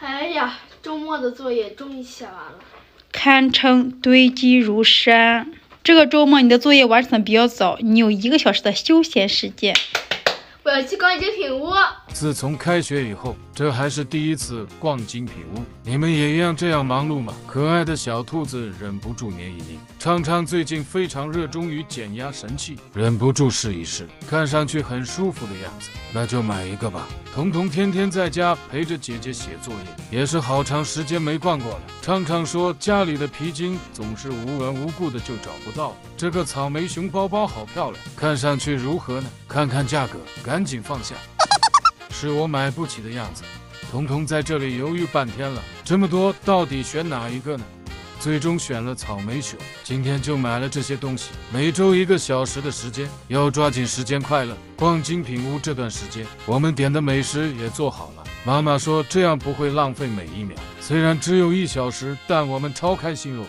哎呀，周末的作业终于写完了，堪称堆积如山。这个周末你的作业完成的比较早，你有一个小时的休闲时间。我要去逛精品屋。自从开学以后，这还是第一次逛精品屋。你们也一样这样忙碌吗？可爱的小兔子忍不住捏一捏。畅畅最近非常热衷于减压神器，忍不住试一试，看上去很舒服的样子，那就买一个吧。彤彤天天在家陪着姐姐写作业，也是好长时间没逛过了。畅畅说家里的皮筋总是无缘无故的就找不到了。这个草莓熊包包好漂亮，看上去如何呢？看看价格，赶紧放下。是我买不起的样子。彤彤在这里犹豫半天了，这么多到底选哪一个呢？最终选了草莓熊。今天就买了这些东西。每周一个小时的时间，要抓紧时间快乐。逛精品屋这段时间，我们点的美食也做好了。妈妈说这样不会浪费每一秒。虽然只有一小时，但我们超开心哦。